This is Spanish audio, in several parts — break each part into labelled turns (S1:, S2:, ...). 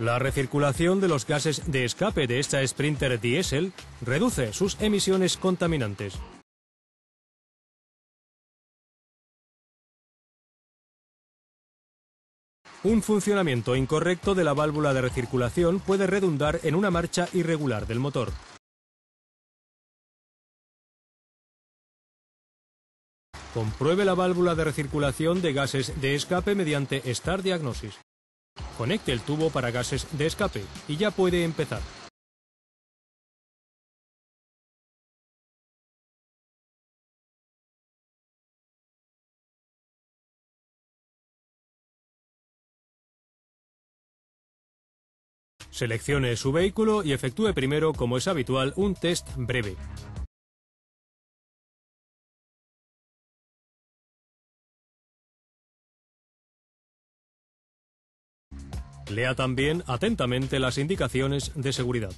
S1: La recirculación de los gases de escape de esta Sprinter diésel reduce sus emisiones contaminantes. Un funcionamiento incorrecto de la válvula de recirculación puede redundar en una marcha irregular del motor. Compruebe la válvula de recirculación de gases de escape mediante Star Diagnosis. Conecte el tubo para gases de escape y ya puede empezar. Seleccione su vehículo y efectúe primero, como es habitual, un test breve. Lea también atentamente las indicaciones de seguridad.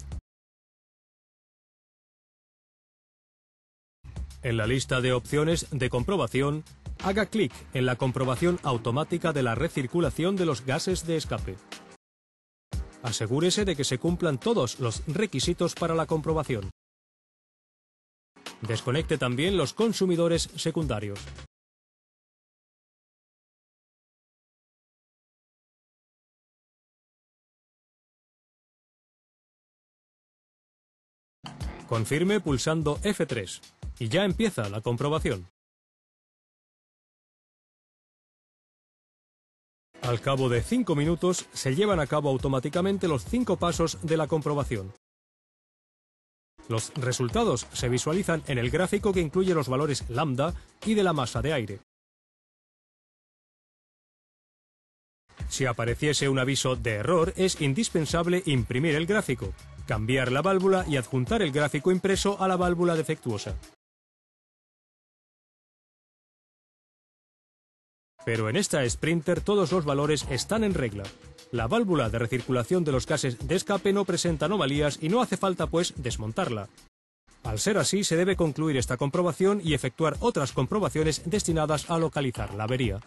S1: En la lista de opciones de comprobación, haga clic en la comprobación automática de la recirculación de los gases de escape. Asegúrese de que se cumplan todos los requisitos para la comprobación. Desconecte también los consumidores secundarios. Confirme pulsando F3 y ya empieza la comprobación. Al cabo de 5 minutos se llevan a cabo automáticamente los 5 pasos de la comprobación. Los resultados se visualizan en el gráfico que incluye los valores lambda y de la masa de aire. Si apareciese un aviso de error, es indispensable imprimir el gráfico, cambiar la válvula y adjuntar el gráfico impreso a la válvula defectuosa. Pero en esta Sprinter todos los valores están en regla. La válvula de recirculación de los gases de escape no presenta anomalías y no hace falta pues desmontarla. Al ser así, se debe concluir esta comprobación y efectuar otras comprobaciones destinadas a localizar la avería.